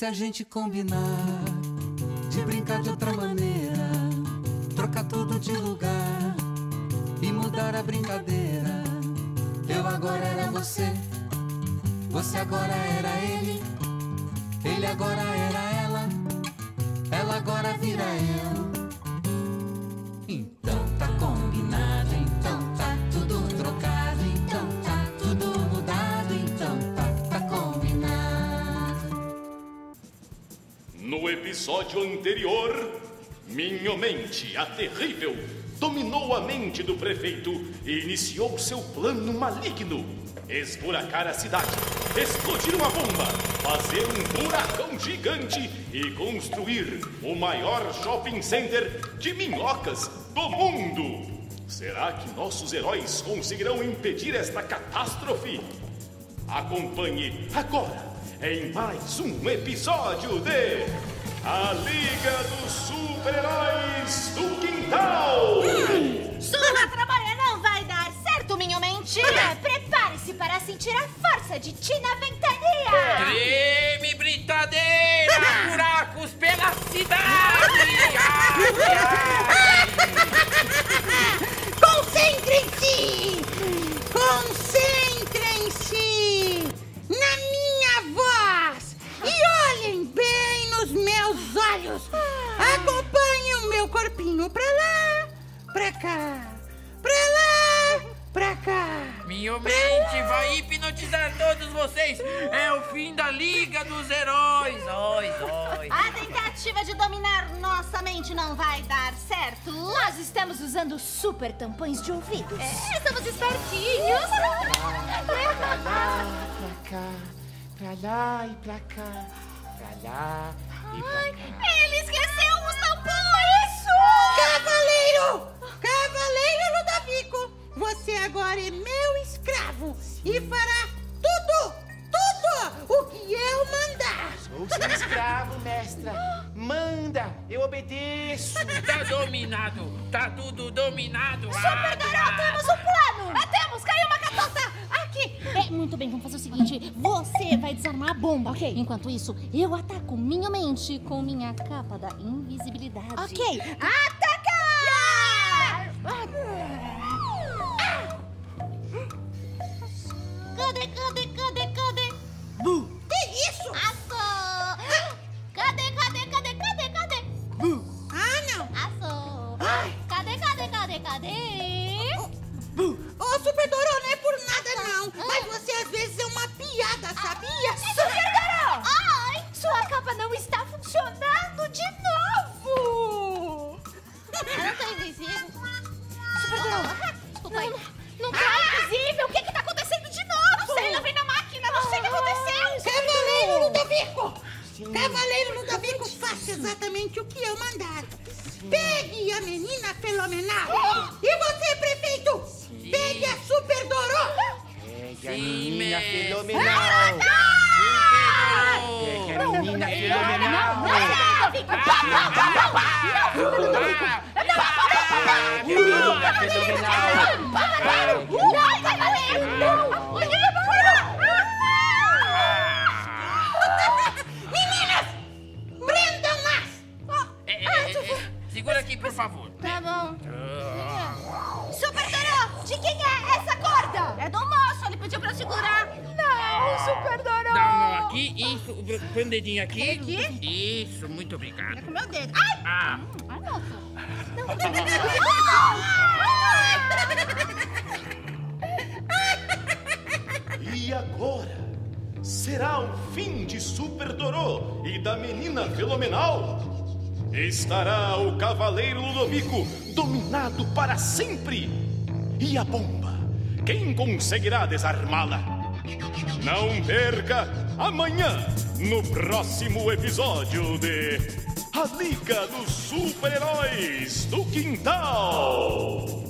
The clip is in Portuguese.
Se a gente combinar de brincar de outra maneira, trocar tudo de lugar e mudar a brincadeira. Eu agora era você, você agora era ele, ele agora era ela, ela agora vira episódio anterior, Minha Mente, a terrível, dominou a mente do prefeito e iniciou seu plano maligno: esburacar a cidade, explodir uma bomba, fazer um buracão gigante e construir o maior shopping center de minhocas do mundo. Será que nossos heróis conseguirão impedir esta catástrofe? Acompanhe agora em mais um episódio de A Liga dos Super-Heróis do Quintal! Sua trabalha não vai dar certo, minha mente. Prepare-se para sentir a força de Tina Ventania. Treme, britadeira! Buracos pela cidade! Ai, meus olhos. Acompanhem o meu corpinho pra lá, pra cá, pra lá, pra cá. Minha mente vai hipnotizar todos vocês! É o fim da Liga dos Heróis! Oi, oi! A tentativa de dominar nossa mente não vai dar certo. Nós estamos usando super tampões de ouvidos. É, somos espertinhos. Pra lá, pra cá, pra lá e pra cá, pra lá e pra cá. Ele esqueceu os tampões. Cavaleiro! Cavaleiro Ludovico! Você agora é meu escravo e fará tudo, tudo o que eu mandar. Sou seu escravo, mestra. Manda, eu obedeço. Tá dominado! Tá tudo dominado! Super Dorão, temos um plano. É, temos, caiu uma catota. Aqui. Muito bem, vamos fazer o seguinte: você vai desarmar a bomba. Ok. Enquanto isso, eu ataco minha mente com minha capa da invisibilidade. Ok. Atacar! De novo! Eu não tô invisível. Super Dorão, desculpa aí. Não tá invisível? O que que tá acontecendo de novo? Não sei, não vem na máquina, não sei o que aconteceu. Cavaleiro Ludovico! Cavaleiro Ludovico, faça exatamente o que eu mandar. Pegue a menina fenomenal. E você, prefeito? Pegue a Super Dorô. Pega a Sim, menina fenomenal. Pega Meninas, prendam-nas. É, é, é, é, segura aqui, por favor. Tá bom. Super Dorô, de quem é essa corda? É do moço, ele pediu pra eu segurar. Aqui, isso, põe o dedinho aqui. Aqui? Isso, muito obrigado. Com meu dedo. Ai! Ah, Ai, moço. E agora? Será o fim de Super Dorô e da menina fenomenal? Estará o Cavaleiro Ludovico dominado para sempre? E a bomba? Quem conseguirá desarmá-la? Não perca amanhã, no próximo episódio de A Liga dos Super-Heróis do Quintal!